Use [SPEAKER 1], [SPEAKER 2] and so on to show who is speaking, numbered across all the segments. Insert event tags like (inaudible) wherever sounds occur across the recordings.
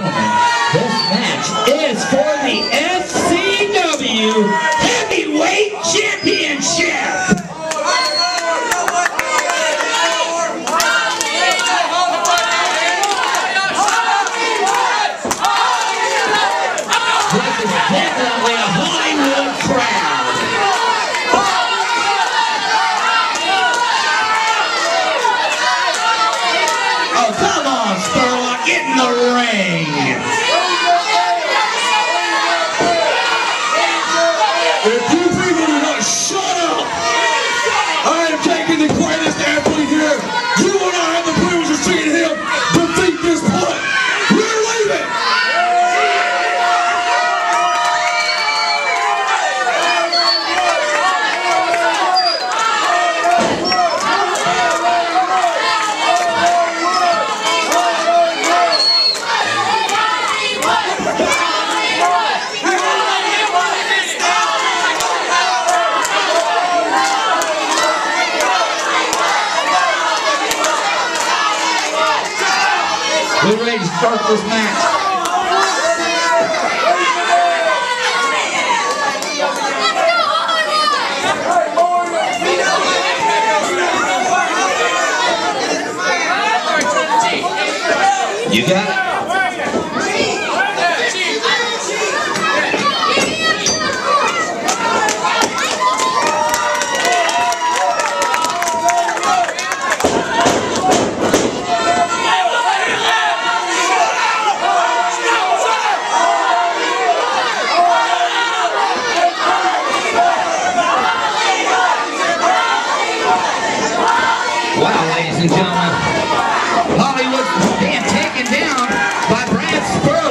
[SPEAKER 1] gentlemen, (laughs) this match is for the SCW Heavyweight Championship. This is definitely a Hollywood crowd. Oh, come on, Spurlock, get in the ring.
[SPEAKER 2] If you people do not shut up, I am taking the greatest athlete here. You and I have the privilege of seeing him defeat this punt. We're leaving.
[SPEAKER 1] We're ready to start this match. You got it?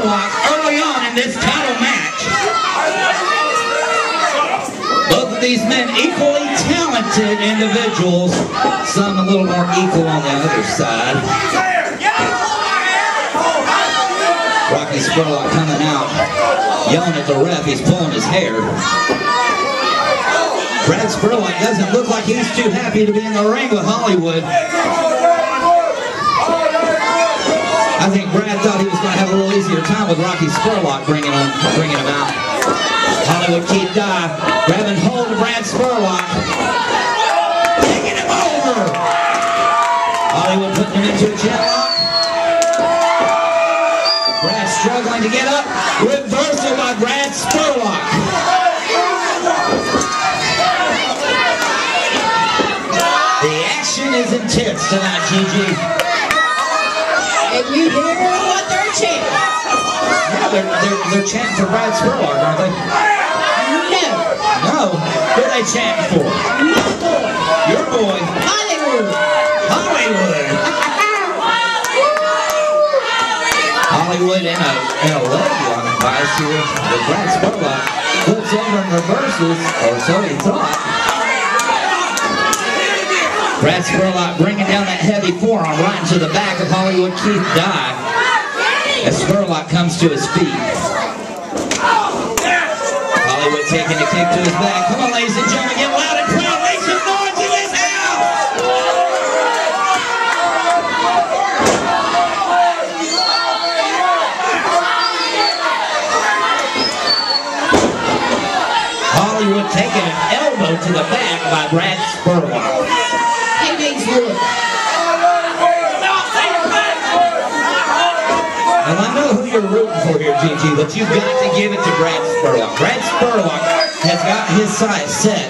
[SPEAKER 1] Spurlock early on in this title match. Both of these men equally talented individuals, some a little more equal on the other side. Rocky Spurlock coming out, yelling at the ref, he's pulling his hair. Brad Spurlock doesn't look like he's too happy to be in the ring with Hollywood. I think Brad thought he was going to have a little easier time with Rocky Spurlock bringing him, bringing him out. Hollywood Keith Dye, grabbing hold of Brad Spurlock, taking him over. Hollywood putting him into a chin lock. Brad struggling to get up. Reversal by Brad Spurlock. The action is intense tonight, Gigi.
[SPEAKER 3] And you hear what they're chanting?
[SPEAKER 1] They're, they're, they're chanting for Brad Spurlock, aren't they?
[SPEAKER 3] No.
[SPEAKER 1] No. Who are they chanting for? Your boy,
[SPEAKER 3] Hollywood.
[SPEAKER 1] Hollywood. Hollywood in a, in a leg lock device here with Brad Spurlock. Flips uh, over and reverses, or so he thought. Brad Spurlock uh, bringing down that heavy forearm right into the back of Hollywood Keith Dye as Spurlock comes to his feet. Hollywood taking a kick to his back. Come on, ladies and gentlemen, get loud and proud. Make some noise in this house. Hollywood taking an elbow to the back by Brad Spurlock. And I know who you're rooting for here, GG, but you've got to give it to Brad Spurlock. Brad Spurlock has got his sights set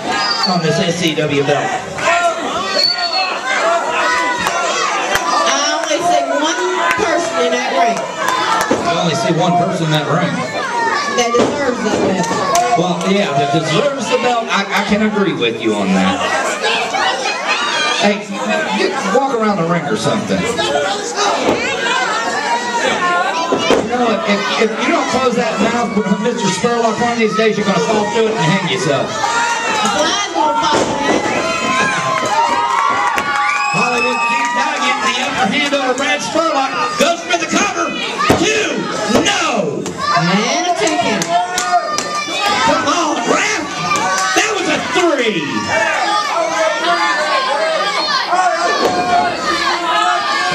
[SPEAKER 1] on this SCW belt.
[SPEAKER 3] I only see one person in that ring
[SPEAKER 1] I only see one person in that ring.
[SPEAKER 3] that deserves that belt.
[SPEAKER 1] Well, yeah, that deserves the belt. I, I can agree with you on that. Hey, walk around the ring or something. You know, if, if you don't close that mouth, Mr. Spurlock, one of these days you're going to fall through it and hang yourself.
[SPEAKER 3] The fly's gonna pop.
[SPEAKER 1] Hollywood keeps now getting the upper hand over Brad Spurlock. Goes for the cover. Two. No.
[SPEAKER 3] And a two count.
[SPEAKER 1] Come on, Brad. That was a three.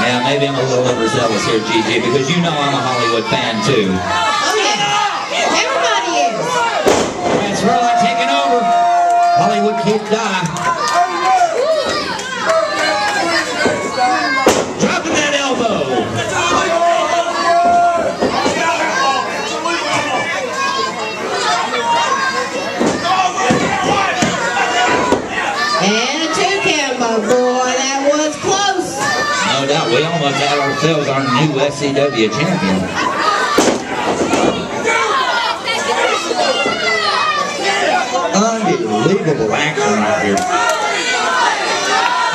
[SPEAKER 1] Yeah, maybe I'm a little overzealous here, Gigi, because you know I'm a Hollywood fan too.
[SPEAKER 3] Oh, yeah. Everybody is.
[SPEAKER 1] Brad Spurlock taking over. Hollywood Keith Dye. Dropping that elbow.
[SPEAKER 3] And a two count, my boy. That was close.
[SPEAKER 1] No doubt, we almost had ourselves our new SCW champion. Unbelievable action right here.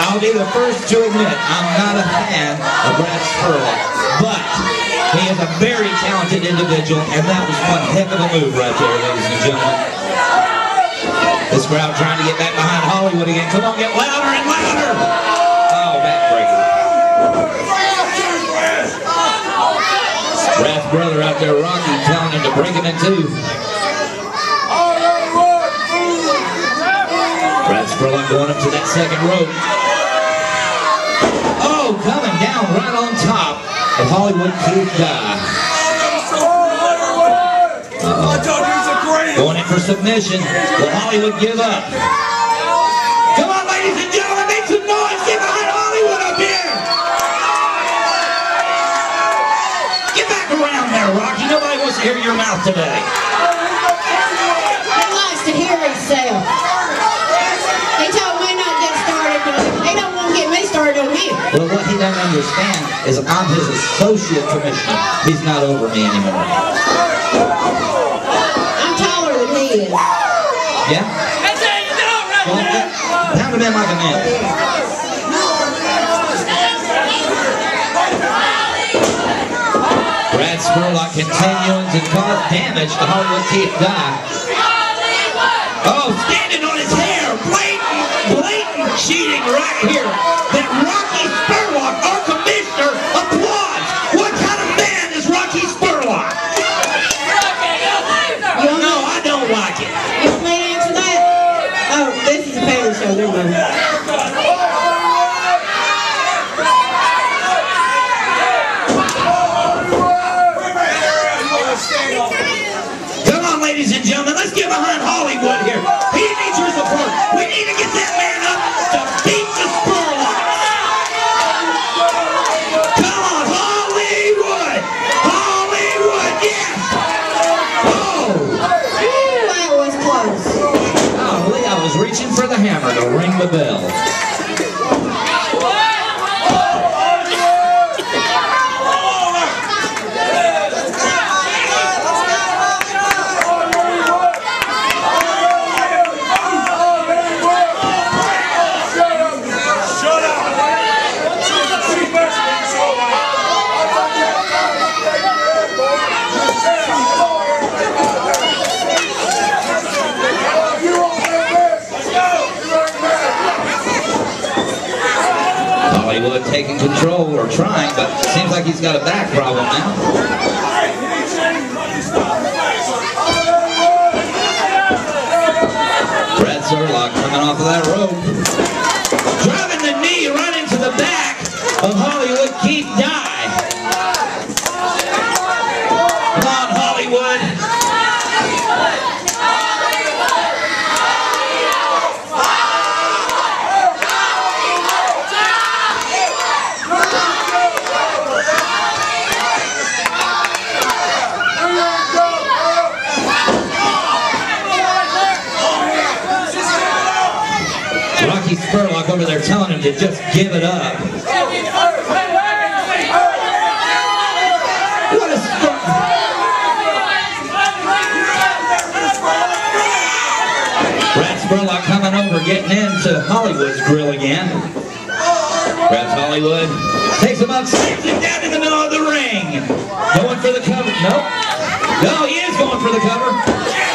[SPEAKER 1] I'll be the first to admit I'm not a fan of Brad Spurlock, but he is a very talented individual, and that was one heck of a move right there, ladies and gentlemen. This crowd trying to get back behind Hollywood again. Come on, get louder and louder! Brad's brother out there, Rocky, telling him to break him in two. Brad Spurlock going up to that second rope. Oh, coming down right on top of Hollywood
[SPEAKER 2] the greatest.
[SPEAKER 1] Going in for submission. Will Hollywood give up? To hear your mouth today.
[SPEAKER 3] He likes to hear himself. He told me not to get started. but He don't want to get me started on him.
[SPEAKER 1] Well, what he doesn't understand is I'm his associate commissioner. He's not over me anymore.
[SPEAKER 3] I'm taller than he is.
[SPEAKER 1] Yeah? Well, uh, pound him in like a man. Brad Spurlock continuing to cause damage to Hollywood Keith Dye. Oh, standing on his hair, blatant, blatant cheating right here. That Rocky Spurlock, our commissioner, applauds. What kind of man is Rocky Spurlock?
[SPEAKER 3] You want,
[SPEAKER 1] No, I don't like it.
[SPEAKER 3] you want me to answer that? Oh, this is a family show. Never mind.
[SPEAKER 1] Come on, ladies and gentlemen, let's get behind Hollywood here. He needs your support. We need to get that man up to beat the Spurlock. Come on, Hollywood! Hollywood, yes! Oh!
[SPEAKER 3] Ooh, that was close.
[SPEAKER 1] Golly, I was reaching for the hammer to ring the bell.
[SPEAKER 2] Shut up.
[SPEAKER 1] Hollywood taking control or trying, but seems like he's got a back problem now. Brad Spurlock coming off of that rope. Driving the knee right into the back of Hollywood Keith Dye. Come on, Hollywood. Rocky over there telling him to just give it up. What coming over, getting into Hollywood's grill again. Grabs Hollywood, takes him up, slams him down in the middle of the ring. Going for the cover. Nope. No, he is going for the cover.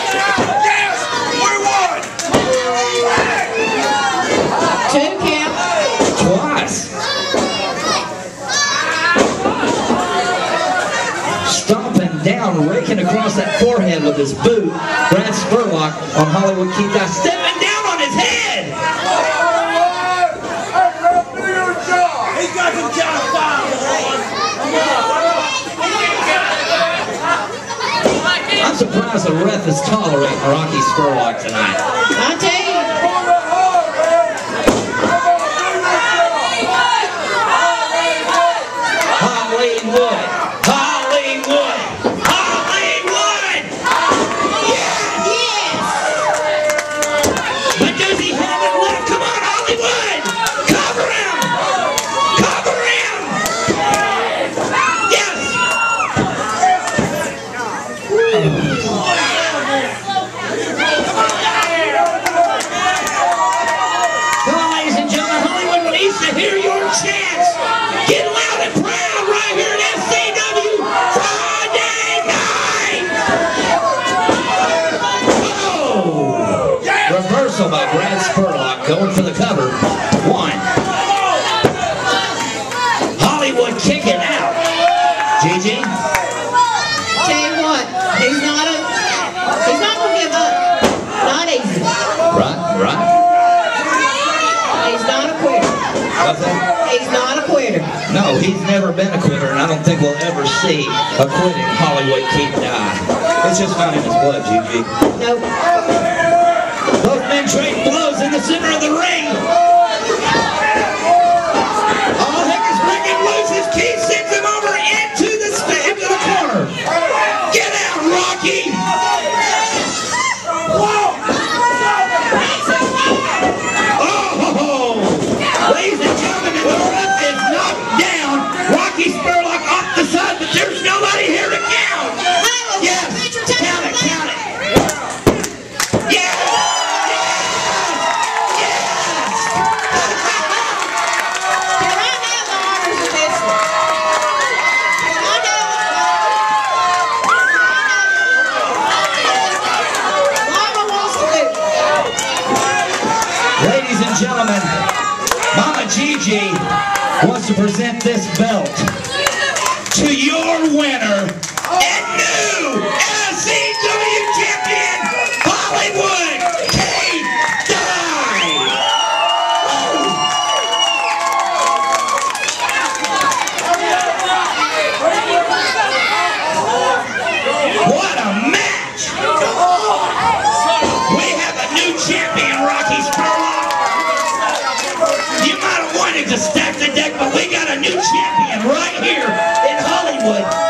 [SPEAKER 1] across that forehead with his boot. Brad Spurlock on Hollywood Keith Dye stepping down on his head.
[SPEAKER 2] He got the job five.
[SPEAKER 1] I'm surprised the ref is tolerating Rocky Spurlock tonight. Reversal by Brad Spurlock going for the cover. One. Hollywood kicking out. Gigi.
[SPEAKER 3] Tell you what, he's not a, he's not gonna give up. Not easy.
[SPEAKER 1] Right, right.
[SPEAKER 3] He's not a quitter. He's not a quitter.
[SPEAKER 1] No, he's never been a quitter, and I don't think we'll ever see a quitting Hollywood Keith Dye. It's just not in his blood, Gigi.
[SPEAKER 3] Nope.
[SPEAKER 1] To present this belt to your winner and new SCW champion, Hollywood Keith Dye. What a match! We have a new champion, Rocky Spurlock. You might have wanted to stack new champion right here in Hollywood,